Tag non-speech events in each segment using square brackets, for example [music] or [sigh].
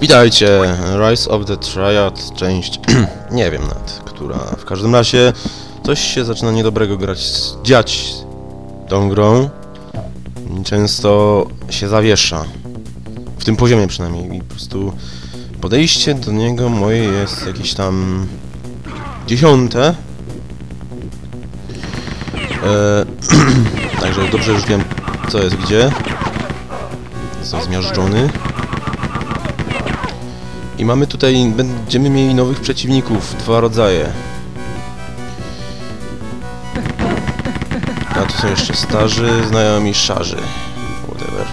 Witajcie, Rise of the Triad, część, [clears throat] nie wiem nad, która, w każdym razie coś się zaczyna niedobrego grać, dziać tą grą. Często się zawiesza, w tym poziomie przynajmniej. I po prostu podejście do niego moje jest jakieś tam dziesiąte, e, [clears throat] także dobrze już wiem co jest gdzie, jestem zmiażdżony. I mamy tutaj, będziemy mieli nowych przeciwników, dwa rodzaje. A tu są jeszcze starzy, znajomi szarzy. Whatever.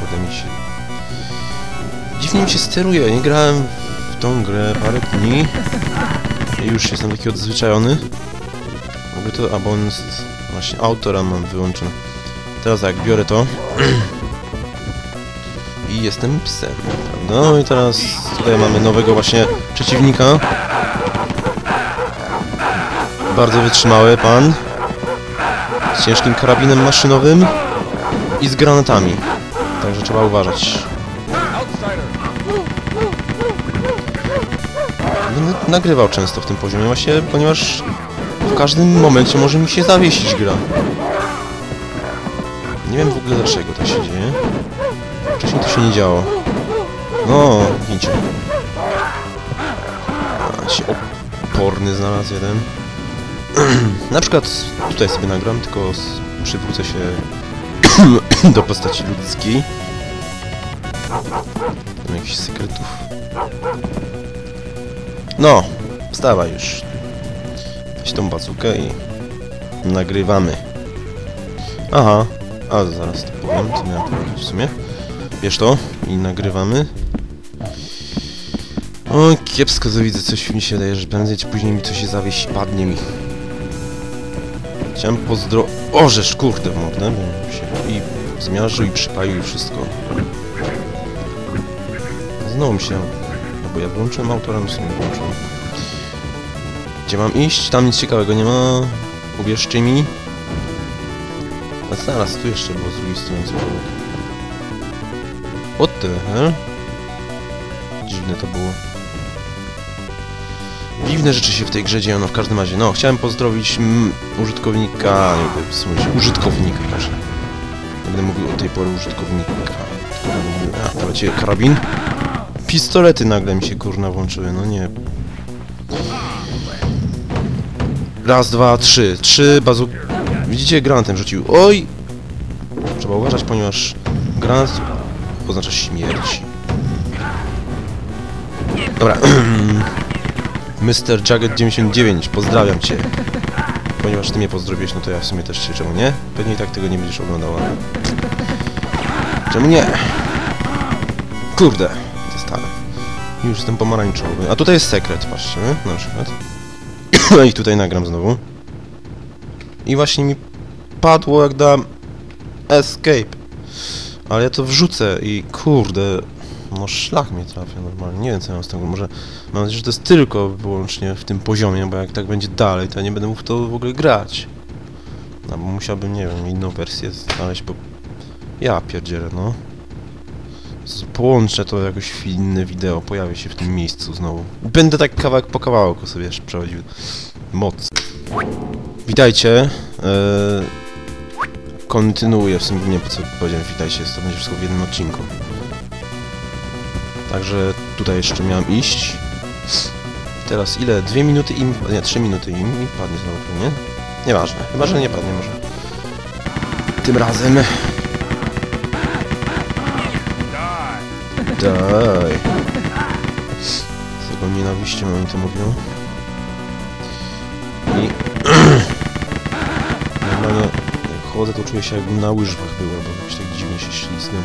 Kurde mi się... Dziwnie mi się steruje, nie grałem w tą grę parę dni. I już jestem taki odzwyczajony. Mogę to, albo on jest... Właśnie autora mam wyłączony. Teraz jak biorę to... [clears throat] I jestem psem? No i teraz tutaj mamy nowego właśnie przeciwnika. Bardzo wytrzymały pan. Z ciężkim karabinem maszynowym i z granatami. Także trzeba uważać. Będę nagrywał często w tym poziomie właśnie, ponieważ w każdym momencie może mi się zawiesić gra. Nie wiem w ogóle dlaczego tak się dzieje. Wcześniej to się nie działo. No, widzicie. A, się oporny znalazł jeden. [clears throat] Na przykład tutaj sobie nagram, tylko przywrócę się [clears throat] do postaci ludzkiej. Tam jakichś sekretów. No, wstawaj już. Weź tą bazukę i nagrywamy. Aha, a zaraz to powiem, co miałem powiedzieć w sumie. Bierz to i nagrywamy. O, kiepsko to widzę, coś mi się daje, że prędzej później mi coś się zawiesi, padnie mi. Chciałem pozdro... O, żeż kurde w mordę, bo się i zmiażdżył i przypalił i wszystko. Znowu mi się... No bo ja wyłączyłem autora, no sobie wyłączyłem. Gdzie mam iść? Tam nic ciekawego nie ma. Uwierzcie mi. A zaraz, tu jeszcze było z drugiej strony. What the hell? Dziwne to było. Dziwne rzeczy się w tej grze dzieją, no w każdym razie. No, chciałem pozdrowić użytkownika, jakby w sumie użytkownika, proszę. Nie będę mówił o tej pory użytkownika. A, dawajcie karabin. Pistolety nagle mi się kurna włączyły, no nie. Raz, dwa, trzy. Trzy bazuk... Widzicie, granatem rzucił. Oj! Trzeba uważać, ponieważ granat oznacza śmierć. Dobra. Mr. Jagged 99, pozdrawiam cię. Ponieważ ty mnie pozdrowiłeś, no to ja w sumie też cię, czemu nie? Pewnie i tak tego nie będziesz oglądała. Czemu nie? Kurde, to stare. Już jestem pomarańczowy. A tutaj jest sekret, patrzcie, na przykład. [clears throat] I tutaj nagram znowu. I właśnie mi padło jak dam escape. Ale ja to wrzucę i kurde, no szlak mnie trafia normalnie. Nie wiem co ja mam z tego, może mam nadzieję, że to jest tylko wyłącznie w tym poziomie, bo jak tak będzie dalej, to ja nie będę mógł w to w ogóle grać. No bo musiałbym, nie wiem, inną wersję znaleźć, bo ja pierdzielę, no. Połączę to jakoś w inne wideo, pojawię się w tym miejscu znowu. Będę tak kawałek po kawałku sobie jeszcze przechodził. Moc. Witajcie. Eee, kontynuuję, w sumie nie po co powiedziałem witajcie, to będzie wszystko w jednym odcinku. Także tutaj jeszcze miałem iść. Teraz ile? Dwie minuty i... mi- Nie, trzy minuty i mi padnie znowu pewnie. Nieważne, chyba, że nie padnie może. Tym razem... Daj. Z tego nienawiścią oni to mówią. Chodzę, to czuję się jakbym na łyżwach był, bo jakoś tak dziwnie się ślizgam.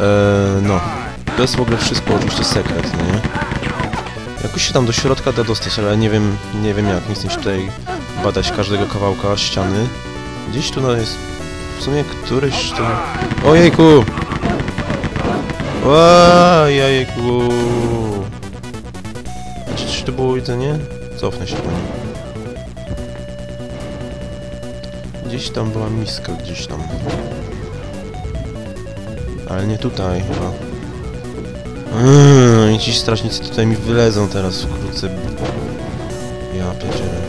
Eee, no. To jest w ogóle wszystko oczywiście sekret, nie? Jakoś się tam do środka da dostać, ale nie wiem, nie wiem jak. Nie chcę tutaj badać każdego kawałka ściany. Gdzieś tu no jest... W sumie któryś to... Ojejku! Ojejku! Czy, czy to było jedzenie? Cofnę się po nim. Gdzieś tam była miska, gdzieś tam. Ale nie tutaj chyba. Yy, I ci strażnicy tutaj mi wylezą teraz wkrótce. Ja pierdzielę.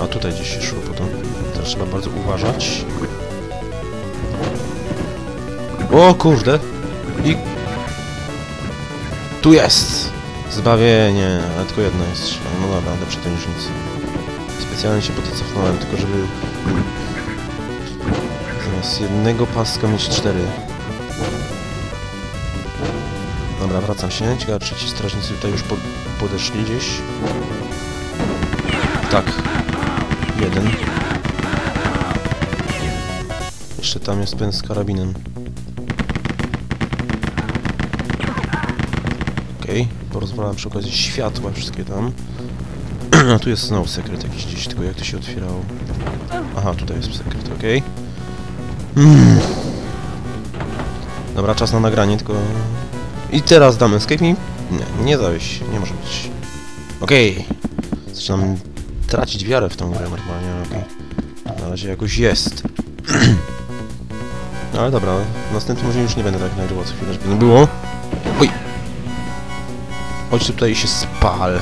A tutaj gdzieś się szło potem. Teraz trzeba bardzo uważać. O kurde! I... Tu jest! Zbawienie, ale tylko jedno jest. No dobra, lepsze to niż nic. Specjalnie się po to cofnąłem, tylko żeby... Zamiast jednego paska mieć cztery. Dobra, wracam się. Ciekawe, czy ci strażnicy tutaj już po podeszli gdzieś. Tak. Jeden. Jeszcze tam jest ten z karabinem. Okej, porozwalałem przy okazji światła wszystkie tam. [clears throat] A tu jest znowu sekret jakiś gdzieś, tylko jak to się otwierało? Aha, tutaj jest sekret, okej. Mm. Dobra, czas na nagranie, tylko... I teraz damy escape mi? Nie, nie dałeś nie może być. Okej. Zaczynam tracić wiarę w tą grę normalnie, okej. Na razie jakoś jest. [clears throat] ale dobra, następnym może już nie będę tak nagrywał co chwilę, żeby nie było. Oj! Chodź tutaj i się spal.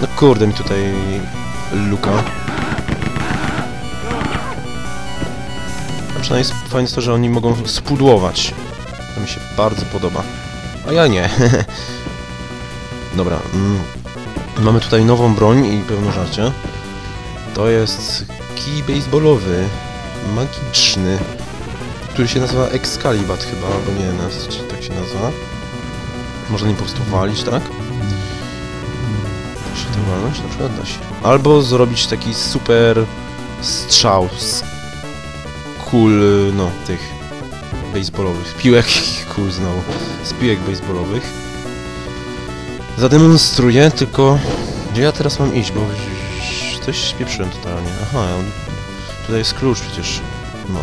No kurde mi tutaj luka. Przynajmniej jest fajne jest to, że oni mogą spudłować. To mi się bardzo podoba. A ja nie. [laughs] Dobra. Mm. Mamy tutaj nową broń i pełno żarcia. To jest kij baseballowy. Magiczny. Który się nazywa Excalibur chyba, albo nie wiem, tak się nazywa. Można nim po prostu walić, tak? Się to walnąć? Na przykład da się. Albo zrobić taki super strzał z kul, no, tych baseballowych. Piłek, kul znowu. Z piłek baseballowych. Zademonstruję, tylko... Gdzie ja teraz mam iść, bo coś spieprzyłem totalnie. Aha, tutaj jest klucz przecież. No.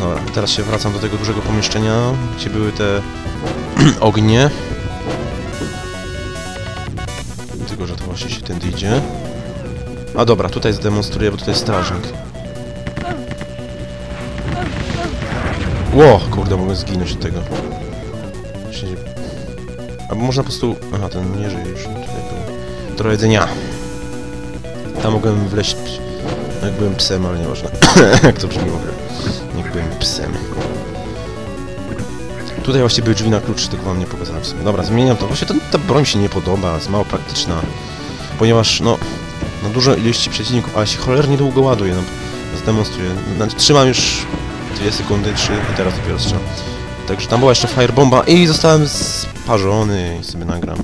Dobra, teraz się wracam do tego dużego pomieszczenia, gdzie były te [clears throat] ognie. Tylko, że to właśnie się tędy idzie. A dobra, tutaj zdemonstruję, bo tutaj jest strażnik. Ło, kurde, mogę zginąć od tego. Albo można po prostu... Aha, ten nie żyje już. Tutaj był. Trochę jedzenia. Tam mogłem wleźć... Jak byłem psem, ale nieważne. [coughs] Jak to brzmi w ogóle. Jak byłem psem. Tutaj właśnie były drzwi na klucz, tylko wam nie pokazałem w sumie. Dobra, zmieniam to. Właśnie ta, ta broń się nie podoba, jest mało praktyczna. Ponieważ, no... Na dużo ilości przeciwników, ale się cholernie długo ładuje, no. Zdemonstruję. Trzymam już dwie sekundy, trzy i teraz dopiero strzelam. Także tam była jeszcze firebomba i zostałem sparzony i sobie nagram.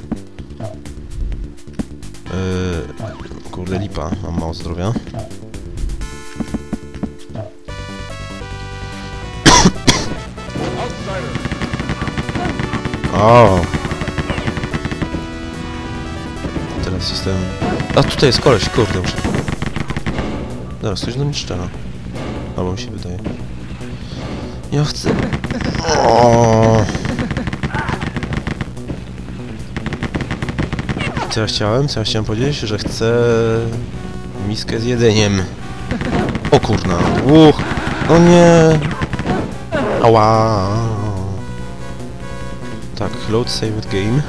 Yy, kurde lipa, mam mało zdrowia. O! Teraz jestem... A tutaj jest koleś, kurde muszę... Zaraz, coś do mnie. Albo mi się wydaje. Ja chcę... O! Co ja chciałem? Co ja chciałem powiedzieć? Że chcę... miskę z jedzeniem. O kurna. Uch! No nie! Ała! Tak, load saved game.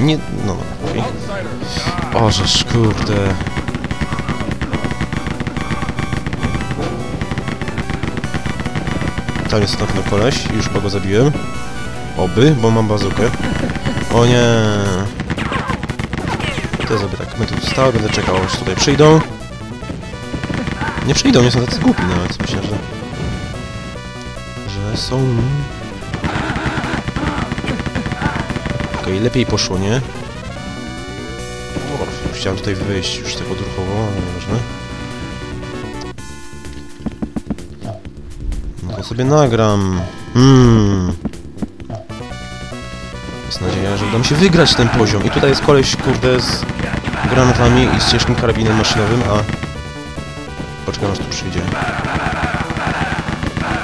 Nie... no, okej. Okay. O, żeż kurde. Tam jest pewno koleś, już chyba go zabiłem. Oby, bo mam bazukę. O nie. To zrobię tak, będę tu stał, będę czekał, aż tutaj przyjdą. Nie przyjdą, nie są tacy głupi nawet, myślę, że... Że są... Okej, okay, lepiej poszło, nie? O, chciałem tutaj wyjść już tak odruchowo, ale nieważne. No to sobie nagram. Hmm. Jest nadzieja, że uda mi się wygrać ten poziom. I tutaj jest koleś, kurde, z granatami i z ciężkim karabinem maszynowym, a... Poczekam, aż tu przyjdzie.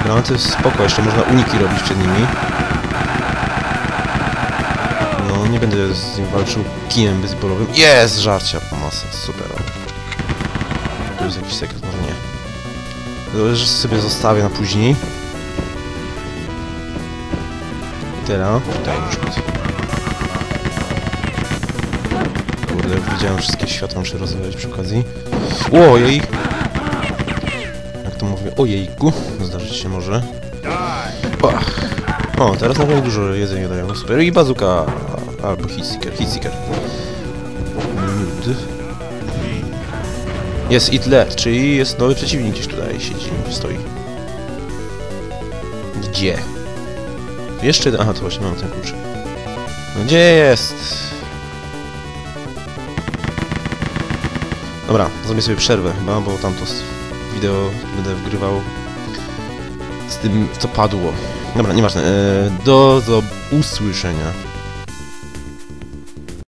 Granaty spoko, jeszcze można uniki robić przed nimi. No, nie będę z nim walczył kijem baseballowym. Jest! Żarcia po masę, super. Tu jest jakiś sekret, może nie. że sobie zostawię na później. I teraz, tutaj na przykład. Kurde, widziałem wszystkie światła, muszę rozwijać przy okazji. Ojej! Jak to mówię? Ojejku, zdarzyć się może. O, teraz nawet dużo jedzenia dają, no super. I bazuka, albo hitseeker, hitseeker. Jest it led, czyli jest nowy przeciwnik gdzieś tutaj siedzi, stoi. Gdzie? Jeszcze jeden, aha, to właśnie mam ten klucz. No gdzie jest? Dobra, zrobię sobie przerwę chyba, bo tamto wideo będę wgrywał z tym, co padło. Dobra, nieważne. E, do, do usłyszenia.